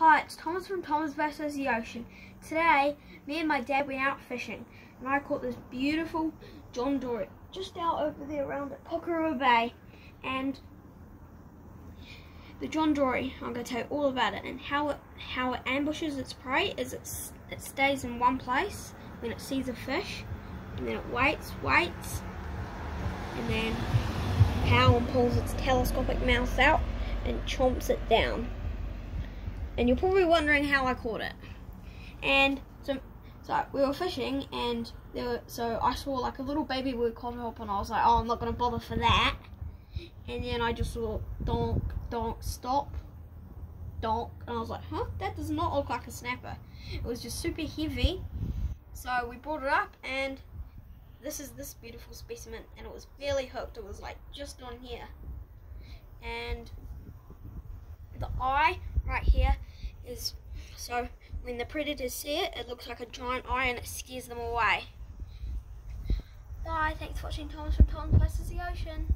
Hi, it's Thomas from Thomas vs. the Ocean. Today, me and my dad went out fishing, and I caught this beautiful John Dory just out over there around at Pukerua Bay. And the John Dory, I'm going to tell you all about it, and how it, how it ambushes its prey is it, it stays in one place when it sees a fish, and then it waits, waits, and then Howland pulls its telescopic mouth out and chomps it down. And you're probably wondering how I caught it. And so, so we were fishing, and there were, so I saw like a little baby wood up, and I was like, oh, I'm not gonna bother for that. And then I just saw donk, donk, stop, donk, and I was like, huh, that does not look like a snapper. It was just super heavy. So we brought it up, and this is this beautiful specimen, and it was barely hooked. It was like just on here, and the eye so when the predators see it, it looks like a giant eye and it scares them away. Bye, thanks for watching Thomas from Thomas versus the Ocean.